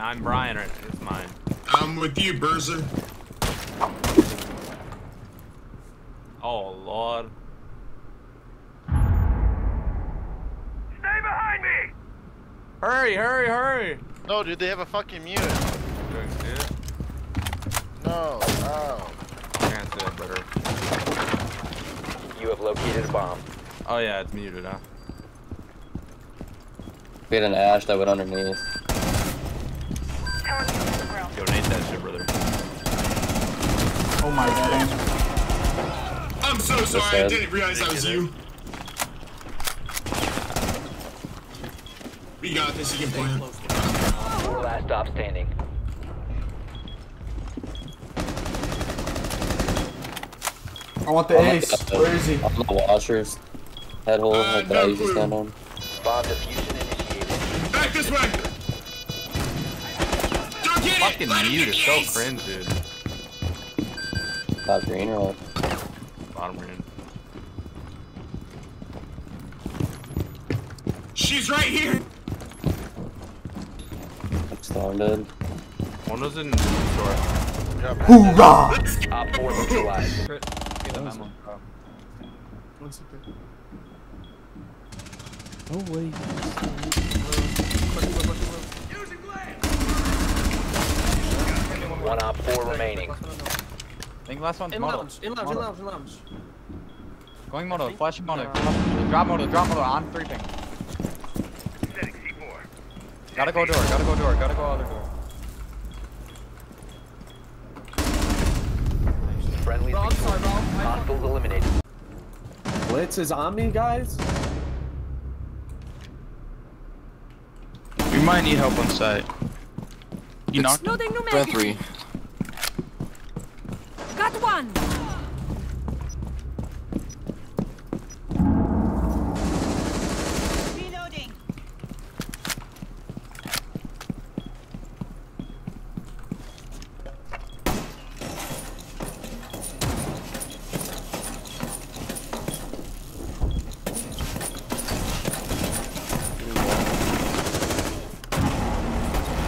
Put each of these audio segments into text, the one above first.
I'm Brian. Right? It's mine. I'm with you, Berzer. Oh lord. Stay behind me! Hurry, hurry, hurry! No, dude, they have a fucking mute. Doing shit. No. Oh. Can't say it better. You have located a bomb. Oh yeah, it's muted, huh? We had an ash that went underneath. Tower on the ground. Yo, nade that shit, brother. Oh my god. I'm so sorry. I didn't realize that was you. We got this. You can plan. Four last stop standing. I want the I'm ace. the- Where is he? On the washers. Head hole, Uh, like that no I usually clue. stand on. Bomb diffusion initiated. Back this way. Don't get. Fucking Let mute get is so cringe, dude. Top green or what? Bottom green. She's right here. Storm dead. One was in the store. Hoorah! Op 4 neutralized. Get the memo. One op 4 remaining. I think last one's In moto. lounge, in lounge, in lounge, in lounge. Going moto, think- flashing moto. Drop moto, drop moto on three ping. Gotta go door, gotta go door, gotta go other door. Friendly Bro, I'm sorry, bro. Hostiles eliminated. Blitz is on me, guys. We might need help on site. You knocked him? Loading pneumatic. three. Got one. Reloading.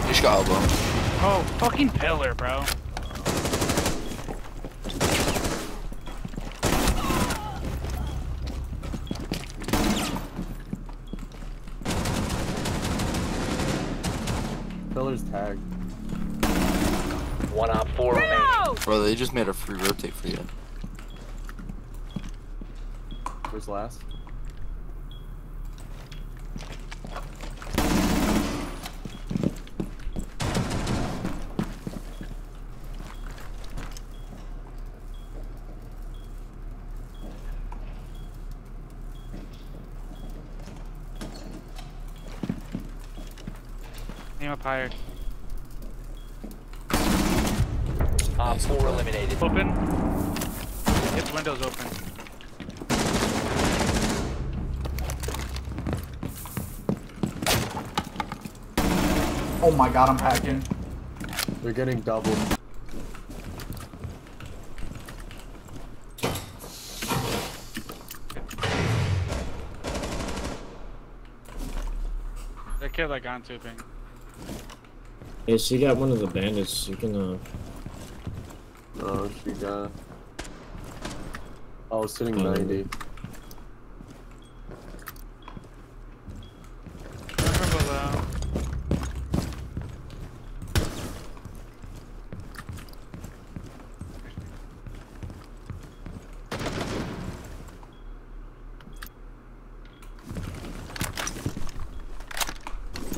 Just got elbow. Oh, fucking pillar, bro. Pillar's tagged. One op 4 remaining. Bro, they just made a free rotate for you. Where's last? Up higher. Op 4 eliminated. Open. His window's open. Oh my god, I'm hacking. We're getting doubled. That kid like on tubing. Yeah, she got one of the bandits. You can, uh, Oh, she got. Oh, sitting Um, 90. Remember.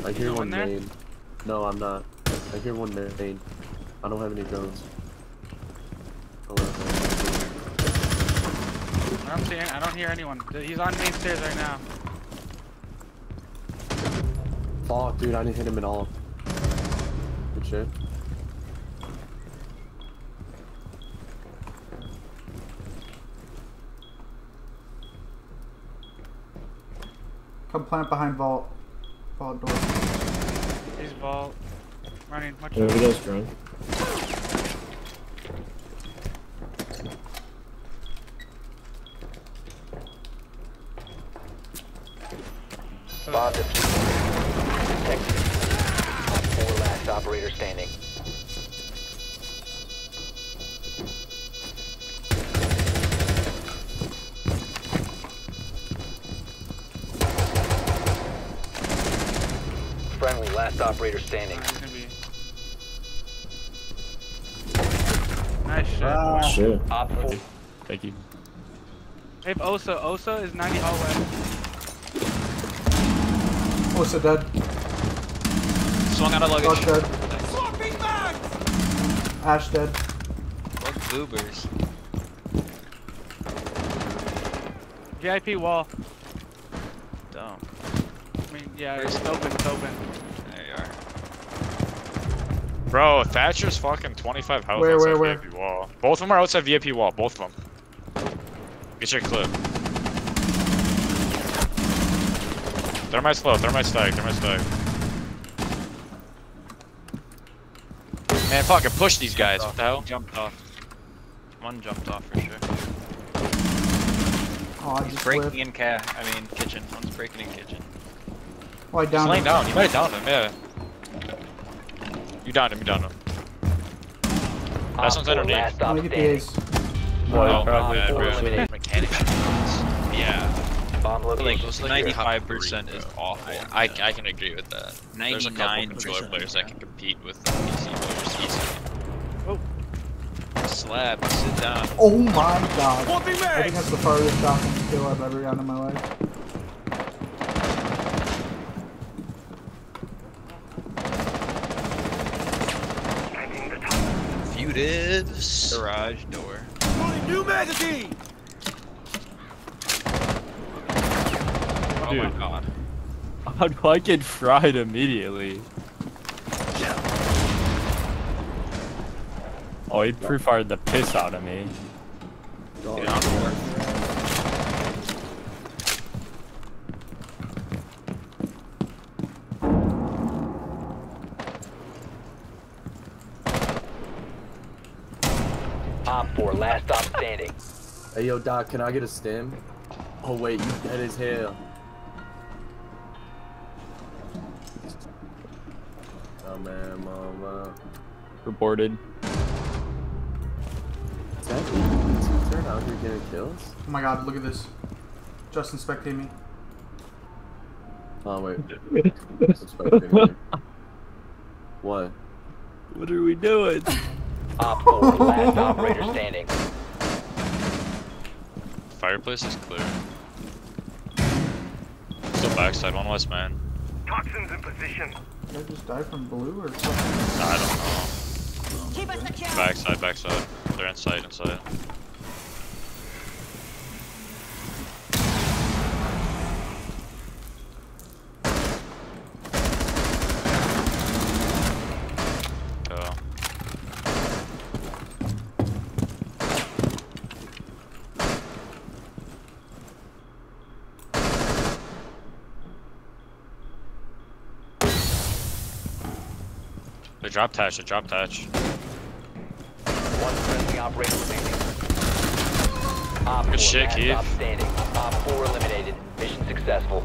I hear going one there? main. No, I'm not. I hear one main. I don't have any drones. Wait, wait, I don't see. Any, I don't hear anyone. He's on main stairs right now. wait. Fuck, dude, I didn't hit him at all. Good shit. Come plant behind vault. Vault door. He's vault. Running. Watch wherever out. he goes, drone. Bomb diffusion. 4 last operator standing. Last operator standing. Alright, be. Nice shot. Ah. Shit. Op 4. Thank you. Hey, Osa. Osa is 90 hallway. Osa dead. Swung out of Josh luggage. dead. Ash dead. Fuck goobers. VIP wall. Dumb. I mean, yeah, it's open. It's open. There you are. Bro, Thatcher's fucking 25 health Where, outside where, where? Wall. Both of them are outside VIP wall, both of them. Get your clip. Thermite slow, thermite stack, thermite stack. Man, fucking push these guys. What the hell? Jumped off. One jumped off for sure. Oh, He's breaking whipped. in ca. I mean, kitchen. One's breaking in kitchen. Oh, I He's downed laying him. down, you might have downed him, yeah. You downed him, you downed him. That's Op one's 4, underneath. last Let stop me get the standing. Oh, probably, yeah, 4 bro. eliminated. Mechanic. Yeah. Bomb Like 95% is awful. I, I, I can agree with that. There's a couple controller 99%, players that can compete with the PC players easily. Oh. Slap. Sit down. Oh my god. I think that's the farthest shotgun kill I've ever gotten in my life. Futives. Garage door. New magazine. Oh my god. How do I get fried immediately? Oh, he pre-fired the piss out of me. Get on door. Op 4, last stop standing. Hey yo, Doc, can I get a stem? Oh wait, you dead as hell. Oh man, mama. Reported. Is that you turn out here getting kills? Oh my god, look at this. Justin spectate me. Oh wait. What? What are we doing? Op 4, last operator standing. Fireplace is clear. Still backside, one less man. Toxins in position. Did I just die from blue or something? I don't know. Backside, backside. They're inside, inside. Go. They drop touch, they drop touch. One friendly operator remaining. Op Good shit, Keith. standing. Op 4 eliminated. Mission successful.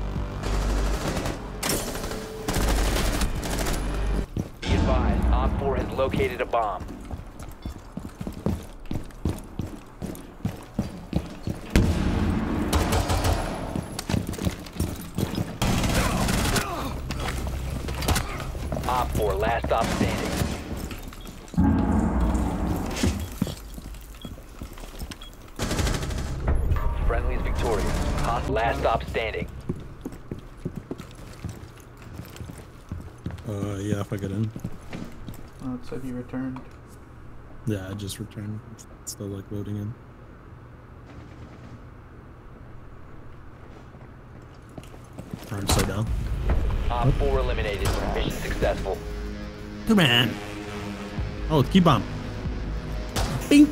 Be advised, Op 4 has located a bomb. Op 4, last stop standing. Friendly's victorious. Hostile last stop standing. Uh, yeah, if I get in. Oh, it said you returned. Yeah, I just returned. It's Still like loading in. Arm stay down. Op 4 eliminated. Mission successful. Come on. Oh, KeefBomb. Bing.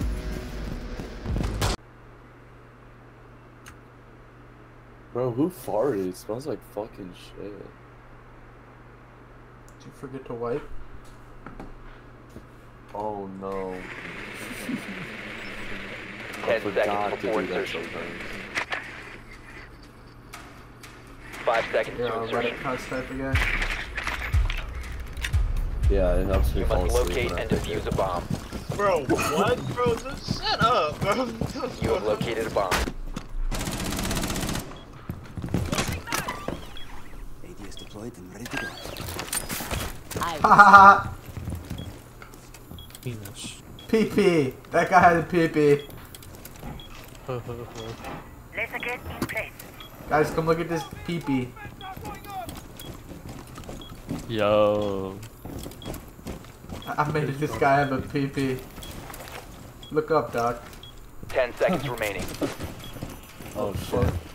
Bro, who farted? It smells like fucking shit. Did you forget to wipe? Oh no. 10 forgot seconds to before do that insertion. sometimes. 5 seconds Yeah, to I'll insertion. Reddit cause type of guy. Yeah, it helps me You fall must asleep. locate and think defuse a bomb. Bro, what? Bro, just shut up, bro. You have located a bomb. AD is deployed and ready to go. Haha. Penis. PP. That guy had a PP. Laser gate in place. Guys, come look at this PP. Yo. I I made this guy have a PP. Look up, Doc. Ten seconds remaining. Oh shit.